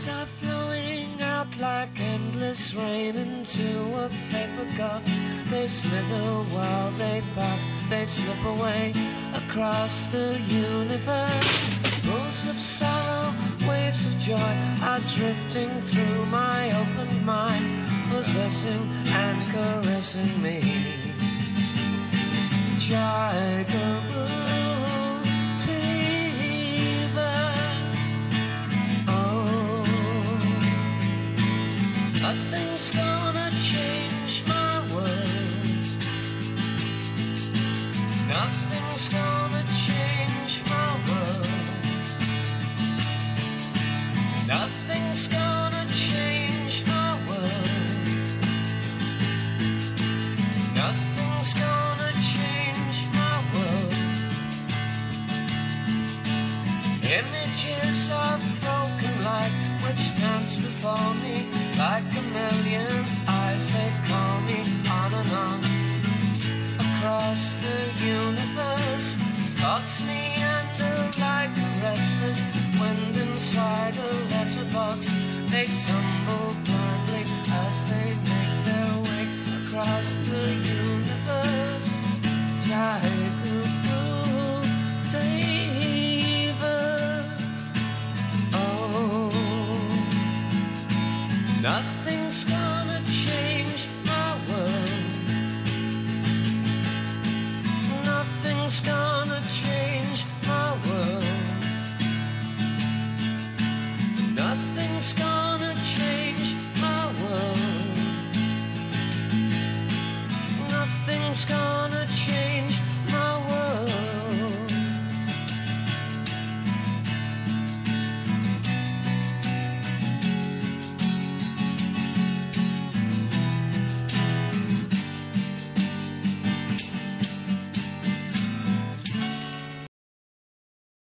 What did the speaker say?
Words are flowing out like endless rain into a paper cup. They slither while they pass, they slip away across the universe. Pools of sorrow, waves of joy are drifting through my open mind, possessing and caressing me. Joy, Images of broken light which dance before me like a million eyes. They call me on and on across the universe. Thoughts meander like a restless wind inside a letterbox. They tumble blindly nothing's gonna change my world. Nothing's gonna change world. Nothing's gonna